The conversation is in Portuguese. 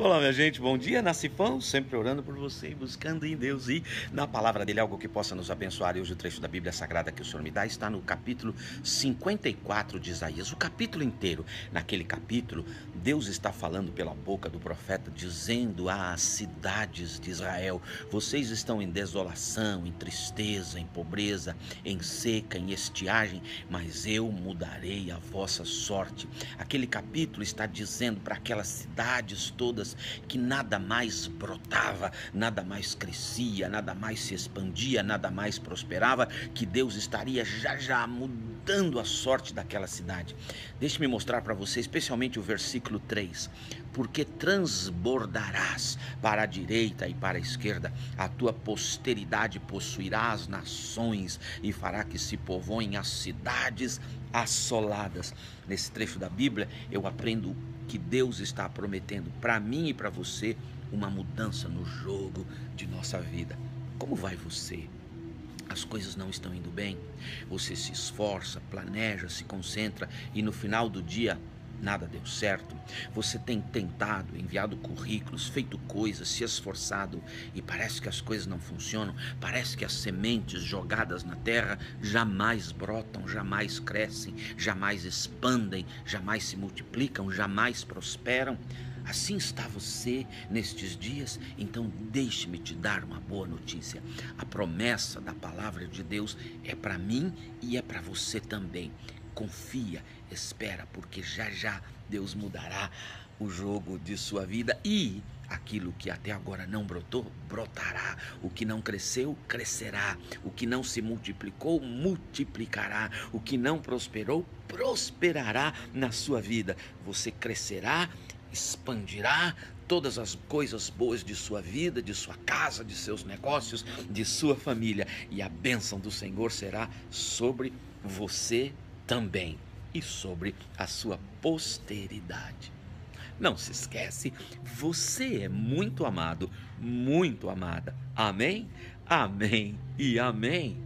Olá, minha gente, bom dia. Nascipão, sempre orando por você, buscando em Deus e na palavra dele algo que possa nos abençoar. E hoje o trecho da Bíblia Sagrada que o Senhor me dá está no capítulo 54 de Isaías, o capítulo inteiro. Naquele capítulo, Deus está falando pela boca do profeta, dizendo às cidades de Israel: Vocês estão em desolação, em tristeza, em pobreza, em seca, em estiagem, mas eu mudarei a vossa sorte. Aquele capítulo está dizendo para aquelas cidades todas que nada mais brotava, nada mais crescia, nada mais se expandia, nada mais prosperava, que Deus estaria já já mudando a sorte daquela cidade. Deixe-me mostrar para você, especialmente o versículo 3. Porque transbordarás para a direita e para a esquerda, a tua posteridade possuirá as nações e fará que se povoem as cidades assoladas. Nesse trecho da Bíblia, eu aprendo que Deus está prometendo para mim e para você uma mudança no jogo de nossa vida. Como vai você? As coisas não estão indo bem? Você se esforça, planeja, se concentra e no final do dia nada deu certo. Você tem tentado, enviado currículos, feito coisas, se esforçado e parece que as coisas não funcionam. Parece que as sementes jogadas na terra jamais brotam, jamais crescem, jamais expandem, jamais se multiplicam, jamais prosperam. Assim está você nestes dias, então deixe-me te dar uma boa notícia. A promessa da palavra de Deus é para mim e é para você também confia, espera, porque já já Deus mudará o jogo de sua vida e aquilo que até agora não brotou, brotará. O que não cresceu, crescerá. O que não se multiplicou, multiplicará. O que não prosperou, prosperará na sua vida. Você crescerá, expandirá todas as coisas boas de sua vida, de sua casa, de seus negócios, de sua família, e a bênção do Senhor será sobre você também e sobre a sua posteridade. Não se esquece, você é muito amado, muito amada. Amém? Amém e amém.